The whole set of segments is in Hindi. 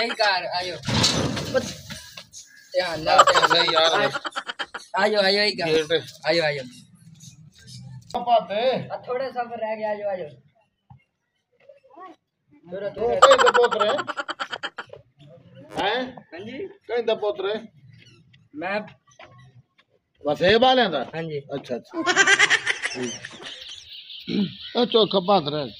यही कार आयो ध्यान लाओ नहीं यार आयो आयो यही कार आयो थोड़े रह गया आयो आयो तू थोड़ा कहीं तो पोत रहे हैं हाँ जी कहीं तो रहे मैं बस ये बाले हाँ जी अच्छा अच्छा अच्छा खपात रहे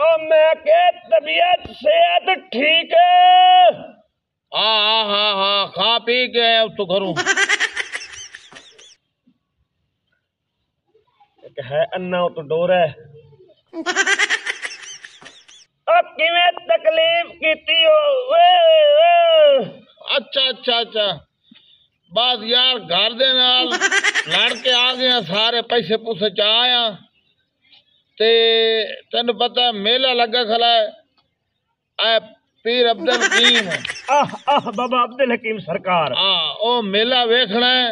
मैं के तबीयत सेहत ठीक है। हाँ हाँ हाँ हाँ खा पी के अब तो करूँ है अन्ना तो डोर है। अब किवें तकलीफ़ की हो वे, वे। अच्छा अच्छा अच्छा। बस यार घर दे लड़के आ गए सारे पैसे पुसे च ते तेन पता है मेला लगा खला है। पीर अब्दुल हकीम। आह बाबा अब्दुल हकीम सरकार। हाँ ओ मेला वेखना है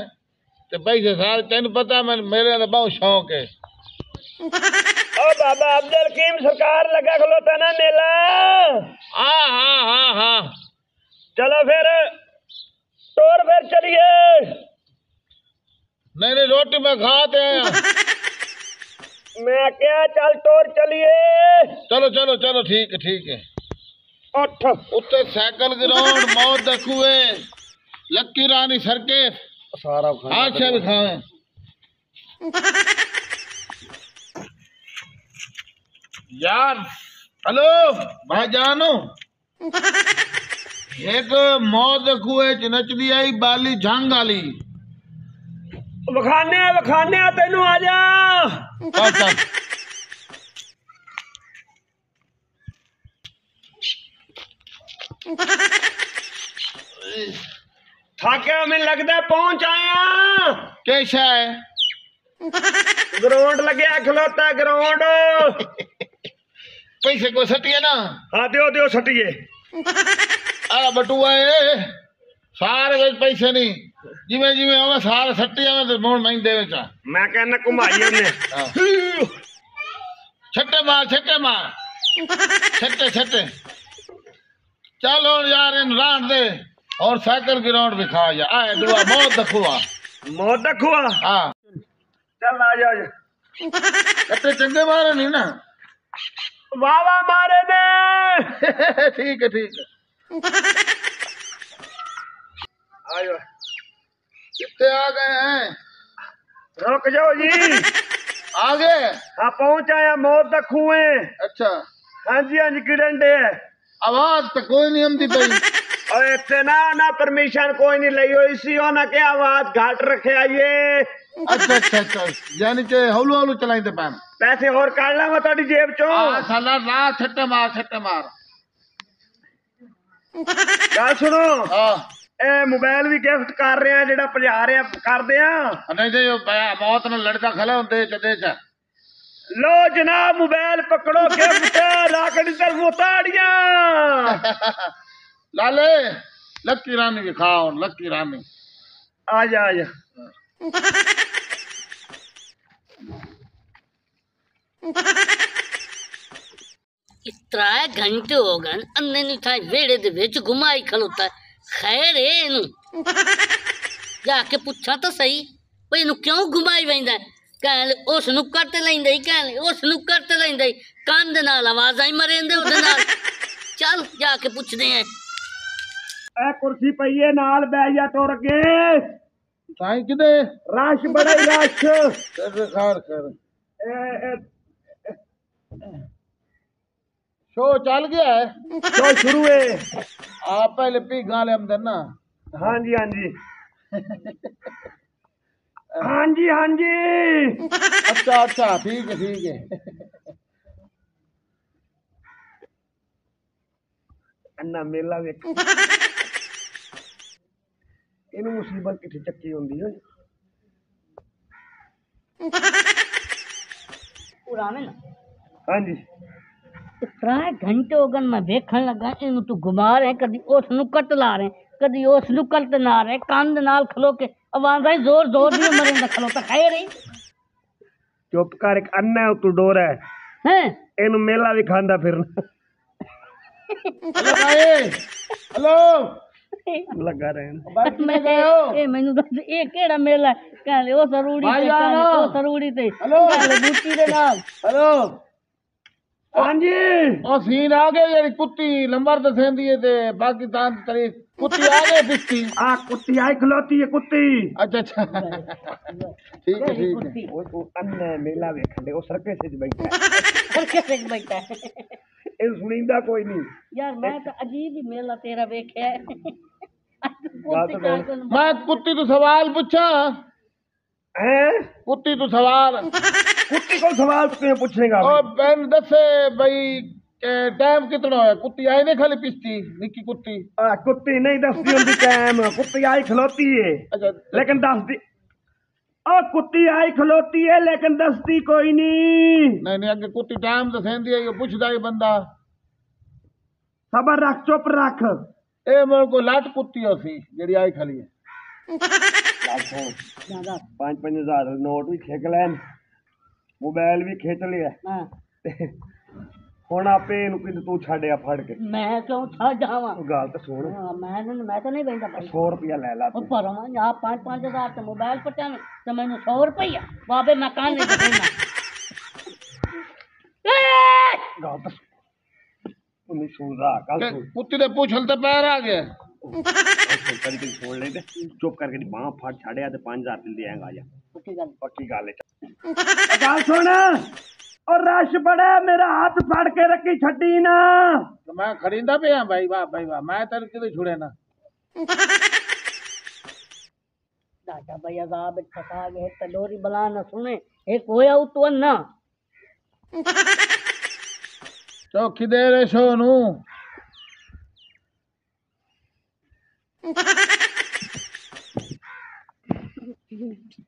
ते भाई सरकार तेन पता मैं मेरे दा बहुत शौक है। ओ बाबा अब्दुल हकीम सरकार लगा खलोता ना मेला। हाँ हाँ हाँ हाँ। चलो फिर टोर फिर चलिए। नहीं नहीं रोटी में खाते हैं मैं क्या चल तोर चलिए। चलो चलो चलो ठीक है ठीक है। अठ। उत्ते साइकिल ग्राउंड मौत दखुए लक्की रानी सर्किट सारा हाँ, अच्छा भी खाए यार हेलो भाई जानो एक मौत कुए च नचदी आई बाली झंग आली। ਵਿਖਾਣੇ ਆ ਵਿਖਾਣੇ ਆ ਤੈਨੂੰ ਆ ਜਾ चल चल ਥਾਕਿਆ ਮੈਨੂੰ ਲੱਗਦਾ ਪਹੁੰਚ ਆਇਆ कैसा है ਗਰਾਊਂਡ ਲੱਗਿਆ ਖਲੋਤਾ ਗਰਾਊਂਡ पैसे को सटिए ना ਹਾਂ ਦਿਓ ਦਿਓ ਸੱਟੀਏ आ बटुआ है सारे ਵਿੱਚ पैसे नहीं ਜਿਵੇਂ ਜਿਵੇਂ ਆਵੇ ਸਾਰੇ ਸੱਟੀ ਆਵੇ ਤੇ ਮੋੜ ਮੈਂ ਦੇ ਵਿੱਚ ਮੈਂ ਕਹਿੰਦਾ ਘੁਮਾਈ ਉਹਨੇ ਛੱਟੇ ਮਾਰ ਛੱਟੇ ਮਾਰ ਛੱਟੇ ਛੱਟੇ ਚੱਲ ਹੁਣ ਯਾਰ ਇਹਨੂੰ ਰਾਣ ਦੇ और साइकिल ग्राउंड भी खा जा आए दुआ बहुत दखुआ ਮੌਤ ਦਾ ਖੁਆ हाँ ਚੱਲ ਆ ਜਾ ਆ ਜਾ कट्टे चंगे मारे नहीं ना ਵਾਹ ਵਾਹ ਮਾਰੇ ਨੇ ठीक है ठीक है ਆ रिश्ते आ गए हैं। रुक जाओ जी। आ गए हाँ पहुँच आया मोर तक हुए अच्छा। हाँ जी हाँ जी किडंडे आवाज़ तो कोई नहीं आती पई। और इतना ना परमिशन कोई नहीं लई हो इसी हो ना के आवाज़ घाट रखे आइए। अच्छा अच्छा अच्छा। यानी के हौलू हौलू चलाई दे पैम पैसे और काट ला मैं थोड़ी जेब चो। हाँ, साला ना छट्टे मार छट्टे मार। क्या सुनो। हाँ। ਇਹ ਮੋਬਾਈਲ ਵੀ ਗਿਫਟ ਕਰ ਰਹੇ ਆ ਜਿਹੜਾ ਭਜਾ ਰਹੇ ਆ ਕਰਦੇ ਆ नहीं तो यो भैया मौत न लड़का खले होंदे च दे च ਲੋ ਜਨਾਬ ਮੋਬਾਈਲ ਪਕੜੋ ਗਿਫਟ ਲਾਕੜੀ ਤਰਫ ਉਤਾੜੀਆਂ लाले लक्की रानी भी खाओ लक्की रानी ਆ ਜਾ ਆ ਜਾ ਤਰਾਏ ਘੰਟੇ ਹੋ ਗਏ ਅੰਨੇ ਨੂੰ ਥਾਂ ਵੇੜੇ ਦੇ ਵਿੱਚ खैर इनू। जाके पूछा तो सही भाई इनू क्यों घुमाई वेंदा कहले उस कट लेंदा ही उस कट लेंदा ही। कान आवाज़ आई मरेंदे चल जाके पूछदे हैं। कुर्सी पई है नाल बैठ जा टुर के। साईं किदे? राश बड़ा राश। कर कर कर। ए शो चल गया है। आप पहले पी गाले हमदन ना ਹਾਂਜੀ ਹਾਂਜੀ ਹਾਂਜੀ ਹਾਂਜੀ अच्छा अच्छा ठीक है ठीक है ਅੰਨਾ ਮੇਲਾ ਵੇਖ ਇਹਨੂੰ ਮੁਸੀਬਤ ਕਿੱਥੇ ਚੱਕੀ ਹੁੰਦੀ ਹੈ ਪੁਰਾਣੇ ਨਾ ਹਾਂਜੀ प्राय हो गए मैं वेखन लगा इन तू घुमा रहे कभी उस नु कट ला रहे कभी उस नु कट ना रहे कान नाल खलो के आवाज़ आई ज़ोर ज़ोर दी मरे ना खलो तो खाए रही चुप कर एक अन्ना है तू डोर है। हैं? इनु मेला भी खांदा फिर हेलो हेलो। लगा रहे मैं ए मेनू दस ए केड़ा मेला कह ले ओ सरूड़ी ते ओ सरूड़ी ते। हेलो। बूटी दे नाल। हेलो। ਹਾਂਜੀ ਉਹ ਸੀਨ ਆ ਗਏ ਜਿਹੜੀ ਕੁੱਤੀ ਨੰਬਰ ਦਸੇਂਦੀ ਏ ਤੇ ਪਾਕਿਸਤਾਨ ਦੀ ਤਰੀ ਕੁੱਤੀ ਆ ਗਏ ਬਿਸਤੀ ਆ ਕੁੱਤੀ ਆਈ ਖਲੋਤੀ ਹੈ ਕੁੱਤੀ ਅੱਛਾ ਅੱਛਾ ਠੀਕ ਹੈ ਠੀਕ ਹੈ ਕੁੱਤੀ ਉਹ ਉਹ ਅੰਨਾ ਹੈ, ਮੇਲਾ ਵੇਖਣ ਦੇ ਉਹ ਸਰਕਸ ਵਿੱਚ ਬੈਠਾ ਹੈ। ਫਿਰ ਕਿਸੇ ਨੂੰ ਬੈਠਾ ਹੈ। ਇਹ ਸੁਣੀਂਦਾ ਕੋਈ ਨਹੀਂ ਯਾਰ ਮੈਂ ਤਾਂ ਅਜੀਬ ਹੀ ਮੇਲਾ ਤੇਰਾ ਵੇਖਿਆ ਹੈ। ਗੱਲ ਤਾਂ ਕੁੱਤੀ ਚਾਲ ਮੈਂ ਕੁੱਤੀ ਤੋਂ ਸਵਾਲ ਪੁੱਛਾਂ ਹੈ ਕੁੱਤੀ ਤੋਂ को सवाल पूछने का बहन भाई टाइम कितना है? कुत्ती आई नहीं खाली पिस्ती कुत्ती? कुत्ती नहीं होती टाइम कुत्ती आई है। अच्छा लेकिन दसती कुत्ती आई है लेकिन कोई नहीं। नहीं नहीं अगे कुत्ती टाइम तो सेंदी है ये ही बंदा। सबर रख चुप रख। ए मेरे को लाट कुत्ती होसी जेडी आई खाली है। पाँच पाँच हज़ार नोट भी छेक ਮੋਬਾਈਲ ਵੀ ਖਿੱਚ ਲਿਆ ਹਾਂ ਤੇ ਹੁਣ ਆਪੇ ਇਹਨੂੰ ਕਿਤੇ ਤੂੰ ਛੱਡਿਆ ਫੜ ਕੇ ਮੈਂ ਕਿਉਂ ਛੱਡ ਜਾਵਾਂ ਉਹ ਗੱਲ ਤਾਂ ਸੁਣ ਹਾਂ, ਮੈਂ ਨਹੀਂ ਮੈਂ ਤਾਂ ਨਹੀਂ ਬੈਠਾ ਭਾਈ 100 ਰੁਪਇਆ ਲੈ ਲਾ ਉਹ ਤੂੰ ਪਰਮਾ ਜਾਂ ਪੰਜ ਪੰਜ ਹਜ਼ਾਰ ਤੇ ਮੋਬਾਈਲ ਪਟਿਆ ਨੇ ਤੇ ਮੈਨੂੰ 100 ਰੁਪਈਆ ਬਾਬੇ ਮੈਂ ਕਾਨ ਨਹੀਂ ਦੇਣਾ ਗੱਲ ਤਾਂ ਉਹ ਨਹੀਂ ਸੁਣਦਾ ਗੱਲ ਕਿ ਸੁਣ ਕੁੱਤੀ ਦੇ ਪੁੱਛਲ ਤੇ ਪੈਰ ਆ ਗਿਆ ਕਦੀ ਕਦੀ ਸੁਣ ਲੈ ਤੇ ਚੁੱਪ ਕਰਕੇ ਦੀ ਬਾਹ ਫੜ ਛੱਡਿਆ ਤੇ 5000 ਦਿਲ ਦੇਂਗਾ ਜਾ ਪੱਕੀ ਗੱਲ ਪੱਕੀ ਗੱਲ सुन। और रश बड़ा मेरा हाथ फाड़ के रखी छी ना। तो मैं खरीदा पे भाई वाह भाई वाह मैं तेरे के छुड़े ना। दादा भाई अजाब ठका गए तलोरी तो बला ना सुने। एक होया तो ना चौकी दे रे सोनू। Mm-hmm.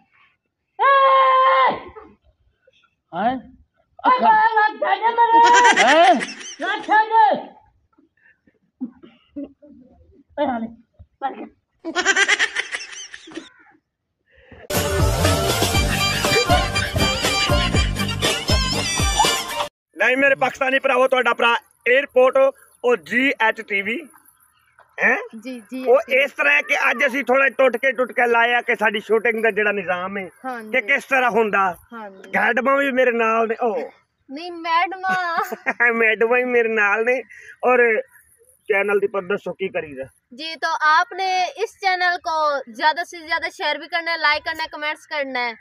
नहीं मेरे पाकिस्तानी भरावो तो एयरपोर्ट और जी एच टीवी ਹੈ ਜੀ ਜੀ ਉਹ ਇਸ ਤਰ੍ਹਾਂ ਹੈ ਕਿ ਅੱਜ ਅਸੀਂ ਥੋੜਾ ਟੁੱਟ ਕੇ ਟੁੱਟ ਕੇ ਲਾਇਆ ਕਿ ਸਾਡੀ ਸ਼ੂਟਿੰਗ ਦਾ ਜਿਹੜਾ ਨਿਜ਼ਾਮ ਹੈ ਹਾਂਜੀ ਕਿ ਕਿਸ ਤਰ੍ਹਾਂ ਹੁੰਦਾ ਹਾਂਜੀ ਗੈਡਮਾਂ ਵੀ ਮੇਰੇ ਨਾਲ ਨੇ ਉਹ ਨਹੀਂ मैडम ਮੈਡਮਾਂ ਵੀ ਮੇਰੇ ਨਾਲ ਨੇ ਔਰ ਚੈਨਲ ਦੀ ਪਰ ਦੱਸੋ ਕੀ ਕਰੀਦਾ जी तो आपने इस चैनल को ज्यादा से ज्यादा शेयर भी करना है लाइक करना है कमेंट्स करना है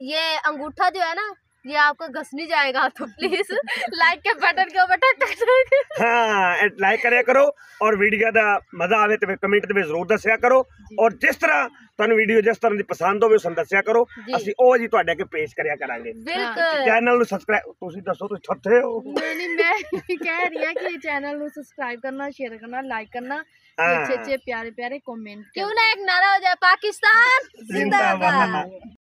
ये अंगूठा जो है ना ये आपको घस नहीं जाएगा तो प्लीज लाइक के बटन के ऊपर टक टक टक ਹਾਂ ਲਾਈਕ ਕਰਿਆ ਕਰੋ ਔਰ ਵੀਡੀਓ ਦਾ ਮਜ਼ਾ ਆਵੇ ਤੇ ਕਮੈਂਟ ਦੇ ਵਿੱਚ ਜ਼ਰੂਰ ਦੱਸਿਆ ਕਰੋ ਔਰ ਜਿਸ ਤਰ੍ਹਾਂ ਤੁਹਾਨੂੰ ਵੀਡੀਓ ਜਿਸ ਤਰ੍ਹਾਂ ਦੀ ਪਸੰਦ ਹੋਵੇ ਸਾਨੂੰ ਦੱਸਿਆ ਕਰੋ ਜੀ। ਅਸੀਂ ਉਹ ਜੀ ਤੁਹਾਡੇ ਅੱਗੇ ਪੇਸ਼ ਕਰਿਆ ਕਰਾਂਗੇ बिल्कुल ਚੈਨਲ ਨੂੰ ਸਬਸਕ੍ਰਾਈਬ ਤੁਸੀਂ ਦੱਸੋ ਤੁਸੀਂ ਥੱਥੇ ਹੋ नहीं नहीं मैं यही कह रही हूँ कि चैनल को सब्सक्राइब करना शेयर करना लाइक करना हाँ। अच्छे अच्छे प्यारे प्यारे कमेंट क्यों ना एक नारा हो जाए पाकिस्तान जिंदाबाद। जिंदाबाद